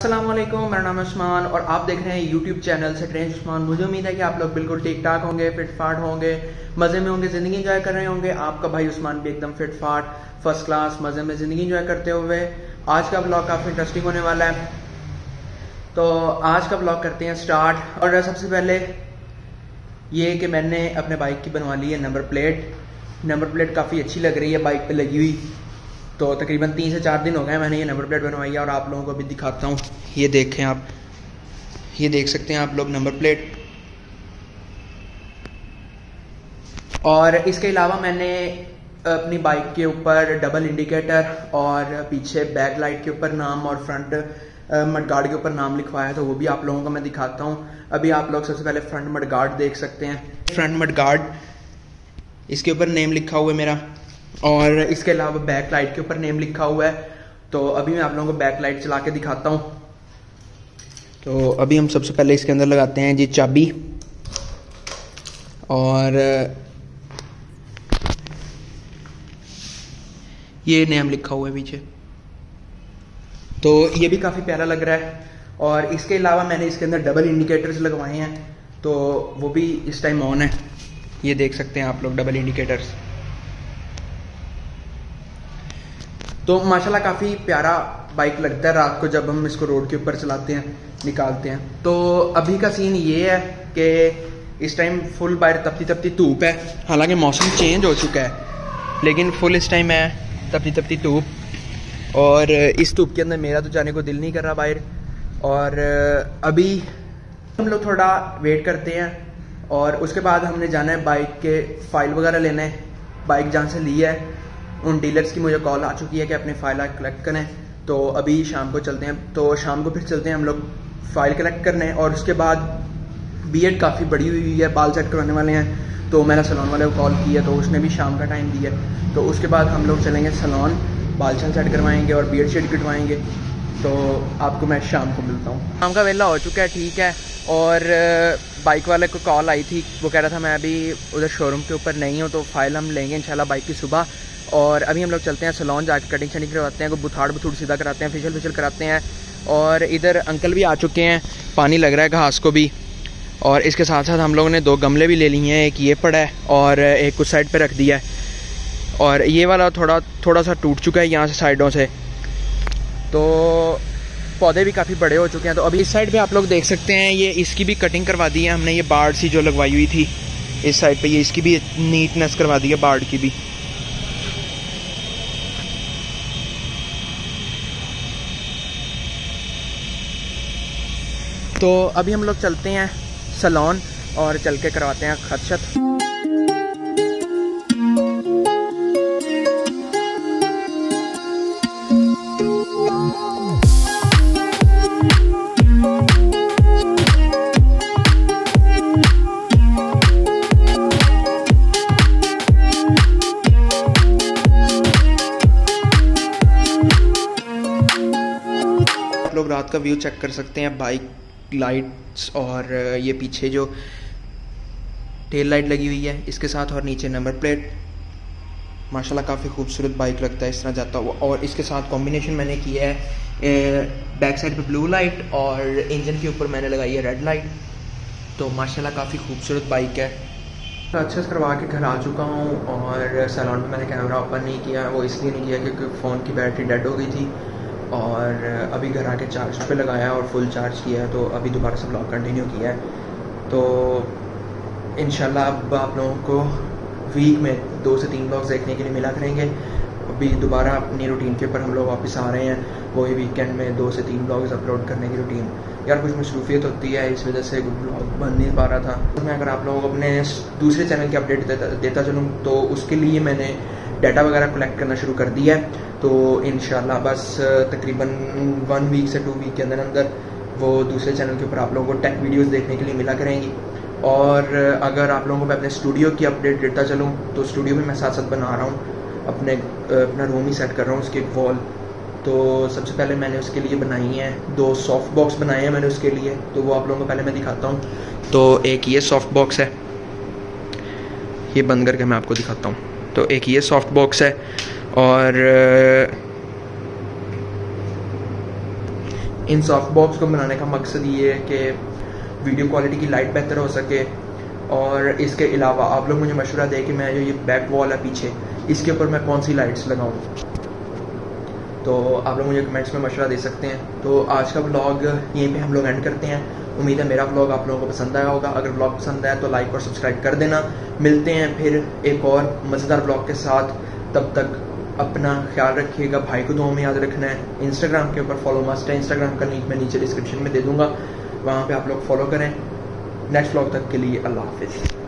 असलम मेरा नाम उस्मान और आप देख रहे हैं यूट्यूब चैनल से ट्रेन उस्मान मुझे उम्मीद है कि आप लोग बिल्कुल ठीक ठाक होंगे फिट फाट होंगे, मज़े में होंगे, ज़िंदगी इंजॉय कर रहे होंगे। आपका भाई उस्मान भी एकदम फिट फाट फ़र्स्ट क्लास मज़े में ज़िंदगी इंजॉय करते हुए। आज का ब्लॉग काफ़ी इंटरेस्टिंग होने वाला है। तो आज का ब्लॉग करते हैं स्टार्ट और सबसे पहले ये कि मैंने अपने बाइक की बनवा ली है नंबर प्लेट नंबर प्लेट काफ़ी अच्छी लग रही है बाइक पे लगी हुई। तो तकरीबन तीन से चार दिन हो गए मैंने ये नंबर प्लेट बनवाई है और आप लोगों को भी दिखाता हूँ। ये देखें आप। ये देख सकते हैं आप लोग नंबर प्लेट और इसके अलावा मैंने अपनी बाइक के ऊपर डबल इंडिकेटर और पीछे बैक लाइट के ऊपर नाम और फ्रंट मडगार्ड के ऊपर नाम लिखवाया तो वो भी आप लोगों को मैं दिखाता हूँ। अभी आप लोग सबसे पहले फ्रंट मडगार्ड देख सकते हैं। फ्रंट मडगार्ड इसके ऊपर नेम लिखा हुआ है मेरा। और इसके अलावा बैक लाइट के ऊपर नेम लिखा हुआ है। तो अभी मैं आप लोगों को बैक लाइट चला के दिखाता हूँ। तो अभी हम सबसे पहले इसके अंदर लगाते हैं जी चाबी। और, ये नेम लिखा हुआ है पीछे। तो ये भी काफ़ी प्यारा लग रहा है। और इसके अलावा मैंने इसके अंदर डबल इंडिकेटर्स लगवाए हैं। तो वो भी इस टाइम ऑन है। ये देख सकते हैं आप लोग डबल इंडिकेटर्स तो माशाल्लाह काफ़ी प्यारा बाइक लगता है रात को जब हम इसको रोड के ऊपर चलाते हैं, निकालते हैं। तो अभी का सीन ये है कि इस टाइम फुल बाहर तपती तपती धूप है। हालाँकि मौसम चेंज हो चुका है, लेकिन फुल इस टाइम है तपती तपती धूप। और इस धूप के अंदर मेरा तो जाने को दिल नहीं कर रहा बाहर। और अभी हम लोग थोड़ा वेट करते हैं और उसके बाद हमने जाना है बाइक के फ़ाइल वगैरह लेने बाइक जहाँ से ली है उन डीलर्स की मुझे कॉल आ चुकी है कि अपने फ़ाइल कलेक्ट करें। तो अभी शाम को चलते हैं। तो शाम को फिर चलते हैं हम लोग फ़ाइल कलेक्ट करने। और उसके बाद बी काफ़ी बड़ी हुई है, बाल सेट करवाने वाले हैं। तो मैंने सलोन वाले को कॉल किया तो उसने भी शाम का टाइम दिया। तो उसके बाद हम लोग चलेंगे सलोन, बाल छल सेट करवाएँगे और बी एड शेड कटवाएँगे। तो आपको मैं शाम को मिलता हूँ। शाम का वेला हो चुका है, ठीक है। और बाइक वाले को कॉल आई थी। वो कह रहा था, मैं अभी उधर शोरूम के ऊपर नहीं हूँ तो फ़ाइल हम लेंगे, इंशाल्लाह बाइक की सुबह। और अभी हम लोग चलते हैं सलोन जाकर कटिंग शटिंग करवाते हैं बुथाड़ बुथुड़ सीधा कराते हैं फेशियल फेशियल कराते हैं। और इधर अंकल भी आ चुके हैं, पानी लग रहा है घास को भी। और इसके साथ साथ हम लोगों ने दो गमले भी ले लिए हैं, एक ये पड़ा है और एक कुछ साइड पे रख दिया है। और ये वाला थोड़ा थोड़ा सा टूट चुका है यहाँ से साइडों से। तो पौधे भी काफ़ी बड़े हो चुके हैं। तो अभी इस साइड पे आप लोग देख सकते हैं, ये इसकी भी कटिंग करवा दी है हमने, ये बाढ़ सी जो लगवाई हुई थी। इस साइड पे ये इसकी भी नीटनेस करवा दी है बाढ़ की भी। तो अभी हम लोग चलते हैं सलोन और चल के करवाते हैं खदशत। लोग रात का व्यू चेक कर सकते हैं बाइक। लाइट्स और ये पीछे जो टेल लाइट लगी हुई है, इसके साथ और नीचे नंबर प्लेट माशाल्लाह काफ़ी खूबसूरत बाइक लगता है इस तरह जाता हुआ। और इसके साथ कॉम्बिनेशन मैंने किया है बैक साइड पे ब्लू लाइट और इंजन के ऊपर मैंने लगाई है रेड लाइट तो माशाल्लाह काफ़ी खूबसूरत बाइक है। तो अच्छे से करवा के घर आ चुका हूँ और सैलॉन में मैंने कैमरा ओपन नहीं किया, वो इसलिए नहीं किया क्योंकि फ़ोन की बैटरी डेड हो गई थी। और अभी घर आके चार्ज पे लगाया और फुल चार्ज किया तो अभी दोबारा से ब्लॉग कंटिन्यू किया है। तो इन अब आप लोगों को वीक में दो से तीन ब्लॉग्स देखने के लिए मिला करेंगे। अभी दोबारा अपनी रूटीन के ऊपर हम लोग वापस आ रहे हैं। वही वीकेंड में दो से तीन ब्लॉग्स अपलोड करने की रूटीन यार कुछ मसरूफियत होती है इस वजह से ब्लॉग बन नहीं पा रहा था। तो मैं अगर आप लोगों को अपने दूसरे चैनल की अपडेट देता, देता चलूँ तो उसके लिए मैंने डाटा वगैरह कलेक्ट करना शुरू कर दिया है। तो इन बस तकरीबन वन वीक से टू वीक के अंदर अंदर वो दूसरे चैनल के ऊपर आप लोगों को टेक वीडियोस देखने के लिए मिला करेंगी। और अगर आप लोगों को मैं अपने स्टूडियो की अपडेट देता चलूँ तो स्टूडियो भी मैं साथ साथ बना रहा हूँ। अपने अपना रूम ही सेट कर रहा हूँ, उसकी एक वॉल तो सबसे पहले मैंने उसके लिए बनाई है दो सॉफ्ट बॉक्स बनाए हैं मैंने उसके लिए। तो वो आप लोगों को पहले मैं दिखाता हूँ। तो एक ये सॉफ्ट बॉक्स है। ये बंद करके मैं आपको दिखाता हूँ। तो एक ये सॉफ्ट बॉक्स है और इन सॉफ्ट बॉक्स को बनाने का मकसद ये है कि वीडियो क्वालिटी की लाइट बेहतर हो सके। और इसके अलावा आप लोग मुझे मशवरा दें कि मैं जो ये बैक वॉल है पीछे, इसके ऊपर मैं कौन सी लाइट्स लगाऊँ? तो आप लोग मुझे कमेंट्स में मशवरा दे सकते हैं। तो आज का ब्लॉग यहीं पे हम लोग एंड करते हैं। उम्मीद है मेरा ब्लॉग आप लोगों को पसंद आया होगा। अगर ब्लॉग पसंद आया तो लाइक और सब्सक्राइब कर देना। मिलते हैं फिर एक और मज़ेदार ब्लॉग के साथ। तब तक अपना ख्याल रखिएगा। भाई को दो में याद रखना है। इंस्टाग्राम के ऊपर फॉलो मस्ट है। इंस्टाग्राम का लिंक मैं नीचे डिस्क्रिप्शन में दे दूँगा। वहाँ पर आप लोग फॉलो करें। नेक्स्ट ब्लॉग तक के लिए अल्लाह हाफिज़।